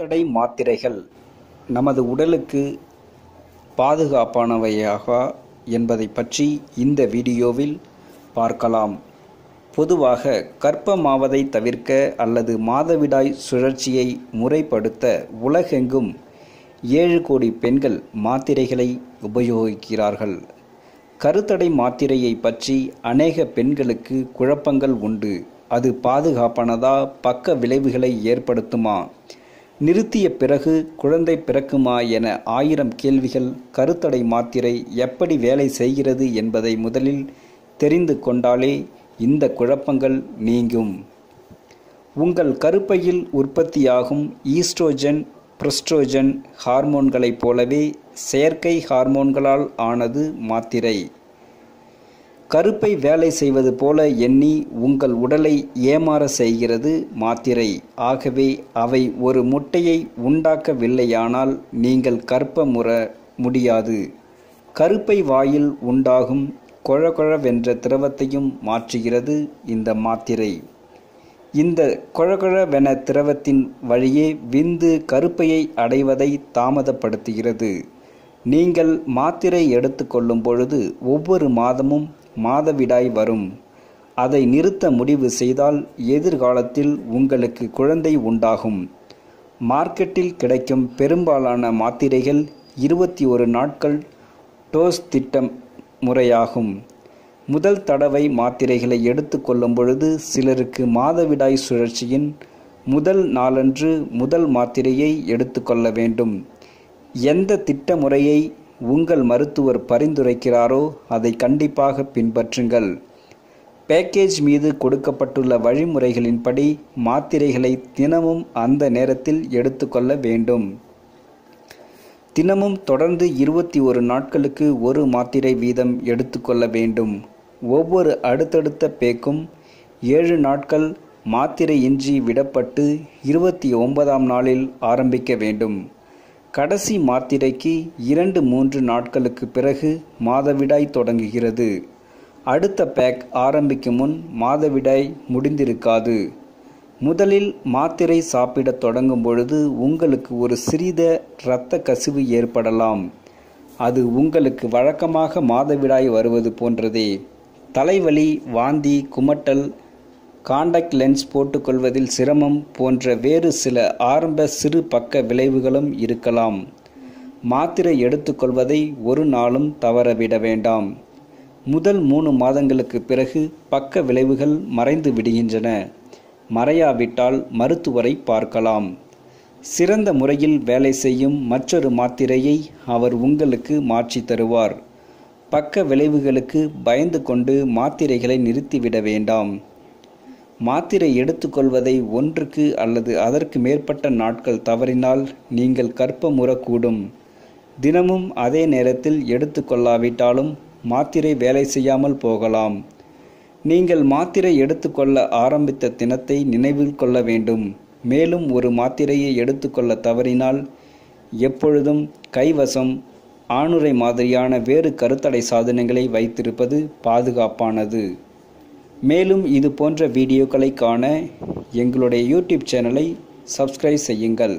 கருத்தடை மாத்திரைகள் நமது உடலுக்கு பாதுகாப்பானவையாக என்பதை பற்றி இந்த வீடியோவில் பார்க்கலாம். பொதுவாக கற்பமாவதை தவிர்க்க அல்லது மாதவிடாய் சுழற்சியை முறைப்படுத்த உலகெங்கும் ஏழு கோடி பெண்கள் மாத்திரைகளை உபயோகிக்கிறார்கள். கருத்தடை மாத்திரையை பற்றி அநேக பெண்களுக்கு குழப்பங்கள் உண்டு. அது பாதுகாப்பானதா? பக்க விளைவுகளை ஏற்படுத்துமா? நிறுத்திய பிறகு குழந்தை பிறக்குமா என ஆயிரம் கேள்விகள் கருத்தடை மாத்திரை எப்படி வேலை செய்கிறது என்பதை முதலில் தெரிந்து கொண்டாலே இந்த குழப்பங்கள் நீங்கும். உங்கள் கருப்பையில் உற்பத்தியாகும் ஈஸ்ட்ரோஜன் ப்ரஸ்ட்ரோஜன் ஹார்மோன்களைப் போலவே செயற்கை ஹார்மோன்களால் ஆனது மாத்திரை. கருப்பை வேலை செய்வது போல எண்ணி உங்கள் உடலை ஏமாற செய்கிறது மாத்திரை. ஆகவே அவை ஒரு முட்டையை உண்டாக்கவில்லையானால் நீங்கள் கற்ப முற முடியாது. கருப்பை வாயில் உண்டாகும் கொழகொழவென்ற திரவத்தையும் மாற்றுகிறது இந்த மாத்திரை. இந்த கொழகொழவென திரவத்தின் வழியே விந்து கருப்பையை அடைவதை தாமதப்படுத்துகிறது. நீங்கள் மாத்திரை எடுத்துக்கொள்ளும் பொழுது ஒவ்வொரு மாதமும் மாதவிடாய் வரும். அதை நிறுத்த முடிவு செய்தால் எதிர்காலத்தில் உங்களுக்கு குழந்தை உண்டாகும். மார்க்கெட்டில் கிடைக்கும் பெரும்பாலான மாத்திரைகள் இருபத்தி ஒரு நாட்கள் டோஸ் திட்டம் முறையாகும். முதல் தடவை மாத்திரைகளை எடுத்துக்கொள்ளும் பொழுது சிலருக்கு மாதவிடாய் சுழற்சியின் முதல் நாளன்று முதல் மாத்திரையை எடுத்துக்கொள்ள வேண்டும். எந்த திட்ட முறையை உங்கள் மருத்துவர் பரிந்துரைக்கிறாரோ அதை கண்டிப்பாக பின்பற்றுங்கள். பேக்கேஜ் மீது கொடுக்கப்பட்டுள்ள வழிமுறைகளின்படி மாத்திரைகளை தினமும் அந்த நேரத்தில் எடுத்துக்கொள்ள வேண்டும். தினமும் தொடர்ந்து இருபத்தி ஒரு நாட்களுக்கு ஒரு மாத்திரை வீதம் எடுத்துக்கொள்ள வேண்டும். ஒவ்வொரு அடுத்தடுத்த பேக்கும் ஏழு நாட்கள் மாத்திரையின்றி விடப்பட்டு இருபத்தி ஒன்பதாம் நாளில் ஆரம்பிக்க வேண்டும். கடைசி மாத்திரைக்கு இரண்டு மூன்று நாட்களுக்கு பிறகு மாதவிடாய் தொடங்குகிறது. அடுத்த பேக் ஆரம்பிக்கும் முன் மாதவிடாய் முடிந்திருக்காது. முதலில் மாத்திரை சாப்பிடத் தொடங்கும் பொழுது உங்களுக்கு ஒரு சிறித இரத்த கசிவு ஏற்படலாம். அது உங்களுக்கு வழக்கமாக மாதவிடாய் வருவது போன்றதே. தலைவலி வாந்தி குமட்டல் காண்டாக்ட் லென்ஸ் போட்டுக்கொள்வதில் சிரமம் போன்ற வேறு சில ஆரம்ப சிறு பக்க விளைவுகளும் இருக்கலாம். மாத்திரை எடுத்துக்கொள்வதை ஒரு நாளும் தவறவிட வேண்டாம். முதல் மூணு மாதங்களுக்கு பிறகு பக்க விளைவுகள் மறைந்து விடுகின்றன. மறையாவிட்டால் மருத்துவரை பார்க்கலாம். சிறந்த முறையில் வேலை செய்யும் மற்றொரு மாத்திரையை அவர் உங்களுக்கு மாற்றி தருவார். பக்க விளைவுகளுக்கு பயந்து கொண்டு மாத்திரைகளை நிறுத்திவிட வேண்டாம். மாத்திரை எடுத்துக்கொள்வதை ஒன்றுக்கு அல்லது அதற்கு மேற்பட்ட நாட்கள் தவறினால் நீங்கள் கற்பமுறக்கூடும். தினமும் அதே நேரத்தில் எடுத்துக்கொள்ளாவிட்டாலும் மாத்திரை வேலை செய்யாமல் போகலாம். நீங்கள் மாத்திரை எடுத்துக்கொள்ள ஆரம்பித்த தினத்தை நினைவில் கொள்ள வேண்டும். மேலும் ஒரு மாத்திரையை எடுத்துக்கொள்ள தவறினால் எப்பொழுதும் கைவசம் ஆணுரை மாதிரியான வேறு கருத்தடை சாதனங்களை வைத்திருப்பது பாதுகாப்பானது. மேலும் இது போன்ற வீடியோக்களை காண எங்களுடைய யூடியூப் சேனலை சப்ஸ்கிரைப் செய்யுங்கள்.